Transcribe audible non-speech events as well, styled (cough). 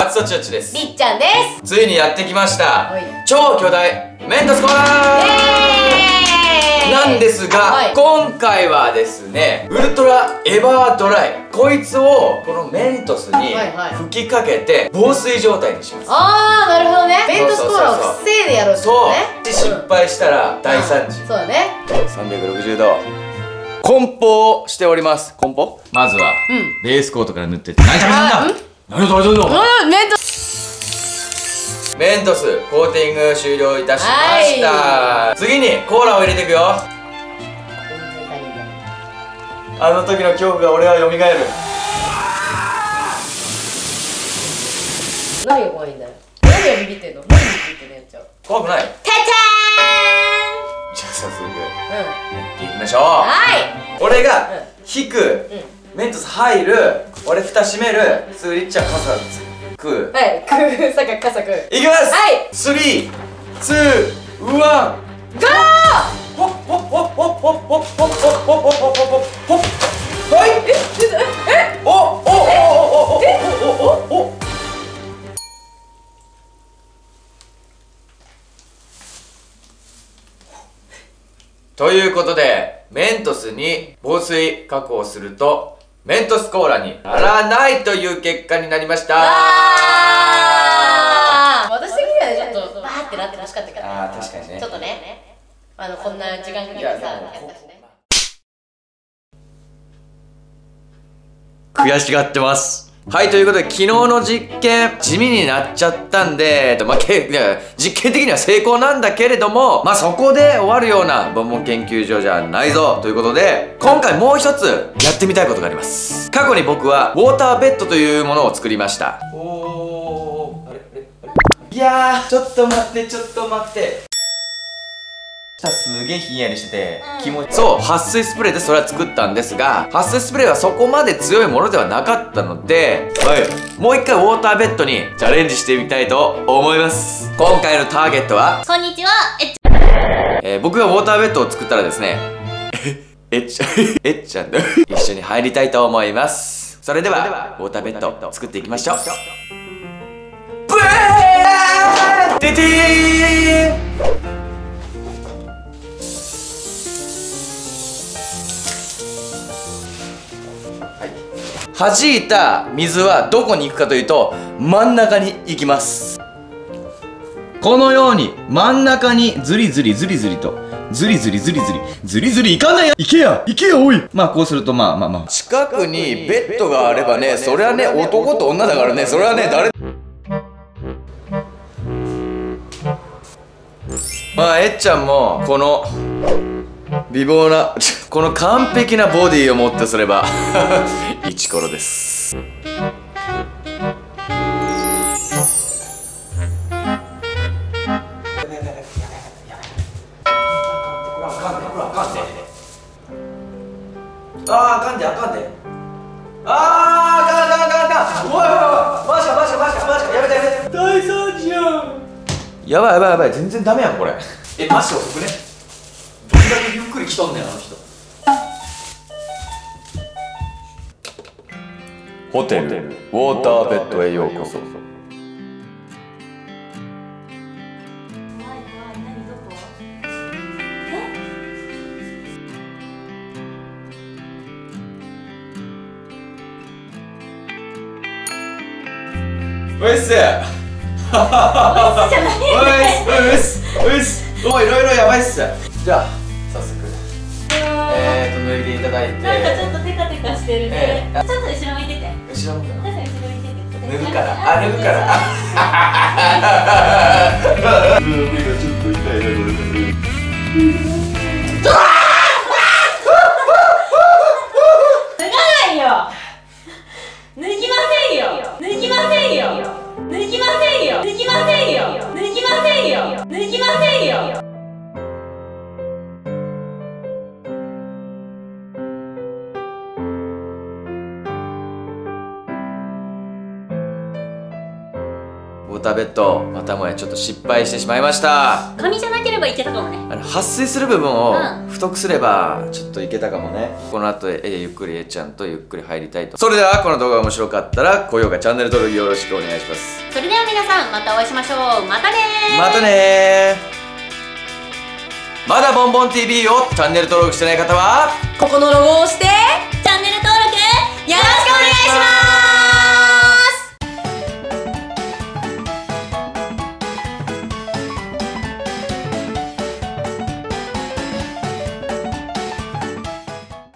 あつとちょちです。りっちゃんです。ついにやってきました。はい。超巨大メントスコー。ナーなんですが、はい。今回はですねウルトラエバードライ。こいつをこのメントスに吹きかけて防水状態にします。あーなるほどね。ベントスコーラをそうそうそう防いでやるってこそう。とねで失敗したら大惨事うん。そうだね。360度。梱包をしております。梱包？まずは、うん。ベースコートから塗ってって。何食べてんだ？何を食べてんのうんメント。メントスコーティング終了いたしました、次にコーラを入れていくよ。あの時の恐怖が俺は蘇る。何が怖いんだよ。何をビビってんの？何ビビってんのやっちゃう怖くない？タタじゃあ早速うん。っていきましょう。はい。俺が引く、うメントス入る俺蓋閉めるスリッチは傘つく。はいくーさかかさくいきます！はい！スリーツーワン。ゴー！ほっほっほっほっほっほっほっほっほっほっほっほっほっはいええおおおおおおおおおおということでメントスに防水加工をするとメントスコーラにならないという結果になりました。私的にはねちょっとバーってなってほしかったから。あー確かにね。ちょっとね。あのこんな時間かけてさ。やったしね。悔しがってますはいということで昨日の実験地味になっちゃったんで、えっとまあ、けいや実験的には成功なんだけれどもまあそこで終わるようなボンボン研究所じゃないぞということで今回もう一つやってみたいことがあります。過去に僕はウォーターベッドというものを作りました。おーあれあれあれ。いやーちょっと待ってちょっと待って。すげえひんやりしてて気持ち。そう撥水スプレーでそれは作ったんですが撥水スプレーはそこまで強いものではなかったので、はい、もう一回ウォーターベッドにチャレンジしてみたいと思います。今回のターゲットは、こんにちは、えっえー僕がウォーターベッドを作ったらですねえっちゃん (laughs) えっちゃんと (laughs) 一緒に入りたいと思います。それではウォーターベッド作っていきましょう。ブエーー弾いた水はどこに行くかというと真ん中に行きます。このように真ん中にズリズリズリズリとズリズリズリズリズリズリ行かないや行けや。行けやおい。まあこうするとまあまあまあ。近くにベッドがあればねそれはね男と女だからねそれはね誰まあえっちゃんもこの美貌なこの完璧なボディをもってすればイチコロです。あーあかんであかんで。あーあかんあかんあかん。あかんおいおいおいマジかマジかマジかマジかやめてやめて。大惨事やん。やばいやばいやばい全然ダメやんこれ。えマジ遅くね。どんだけゆっくり来とんねんあの人ホテルウォーターベッドへようこそ。うっす。じゃない。うっす。うっす。おいろいろやばいっす。じゃあ早速えーと脱いでいただいてなんかちょっとテカテカしてるねえ。えちょっと後ろ向いてて。後ろ向くの確かに後ろ向いてて。脱ぐからあ脱ぐからあ目がちょっと痛いなこれ脱がないよ。脱ぎませんよ。脱ぎませんよ。脱ぎませんよ。脱ぎませんよ。ウォーターベッドまたもやちょっと失敗してしまいました。紙じゃなければいけたかもね。あの撥水する部分をうん。太くすればちょっといけたかもね。この後えゆっくりえちゃんとゆっくり入りたいと。それではこの動画が面白かったら高評価チャンネル登録よろしくお願いします。それでは皆さんまたお会いしましょう。またねー。またねー。まだボンボン TV をチャンネル登録してない方はここのロゴを押して